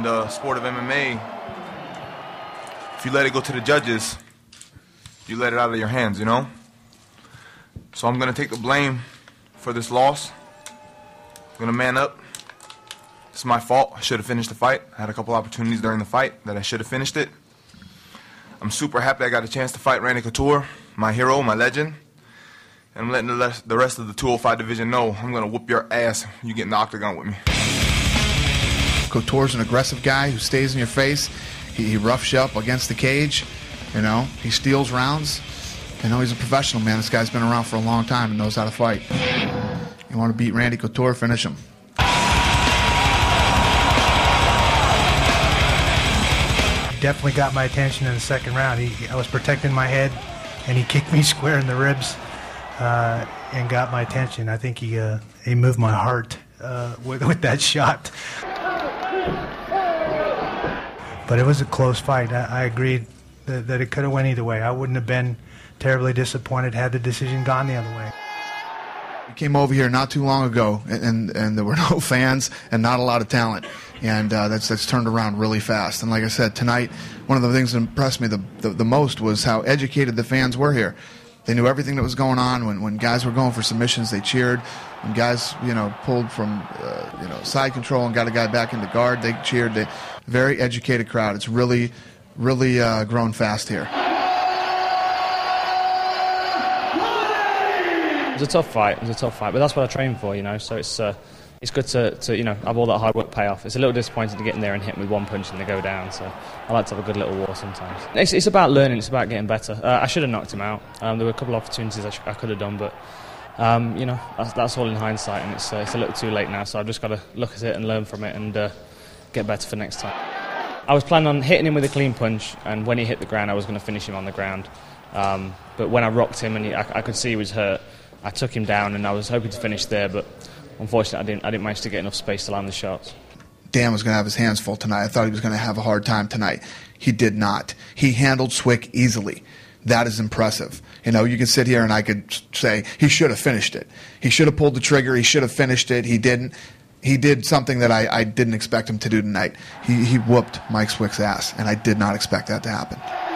in the sport of MMA, if you let it go to the judges, you let it out of your hands, you know? So I'm going to take the blame for this loss. I'm going to man up. It's my fault. I should have finished the fight. I had a couple opportunities during the fight that I should have finished it. I'm super happy I got a chance to fight Randy Couture, my hero, my legend. And I'm letting the rest, of the 205 division know I'm going to whoop your ass. You get in the octagon with me. Couture's an aggressive guy who stays in your face. He, he roughs you up against the cage. You know, he steals rounds. You know, he's a professional, man. This guy's been around for a long time and knows how to fight. You want to beat Randy Couture, finish him. Definitely got my attention in the second round. He, I was protecting my head, and he kicked me square in the ribs uh, and got my attention. I think he uh, he moved my heart uh, with, with that shot. But it was a close fight. I, I agreed that, that it could have went either way. I wouldn't have been terribly disappointed had the decision gone the other way. We came over here not too long ago, and, and, there were no fans and not a lot of talent. And uh, that's, that's turned around really fast. And like I said, tonight, one of the things that impressed me the, the, the most was how educated the fans were here. They knew everything that was going on. When, when guys were going for submissions, they cheered. When guys, you know, pulled from, uh, you know, side control and got a guy back into guard, they cheered. They, very educated crowd. It's really, really uh, grown fast here. It was a tough fight. It was a tough fight, but that's what I train for, you know. So it's uh, it's good to, to you know have all that hard work pay off. It's a little disappointing to get in there and hit him with one punch and they go down. So I like to have a good little war sometimes. It's, it's about learning. It's about getting better. Uh, I should have knocked him out. Um, there were a couple of opportunities I, sh- I could have done, but um, you know that's, that's, all in hindsight, and it's uh, it's a little too late now. So I've just got to look at it and learn from it and uh, get better for next time. I was planning on hitting him with a clean punch, and when he hit the ground, I was going to finish him on the ground. Um, but when I rocked him and he, I, I, could see he was hurt, I took him down, and I was hoping to finish there, but unfortunately, I didn't. I didn't manage to get enough space to land the shots. Dan was going to have his hands full tonight. I thought he was going to have a hard time tonight. He did not. He handled Swick easily. That is impressive. You know, you can sit here and I could say he should have finished it. He should have pulled the trigger. He should have finished it. He didn't he did something that I, I didn't expect him to do tonight. He, he whooped Mike Swick's ass, and I did not expect that to happen.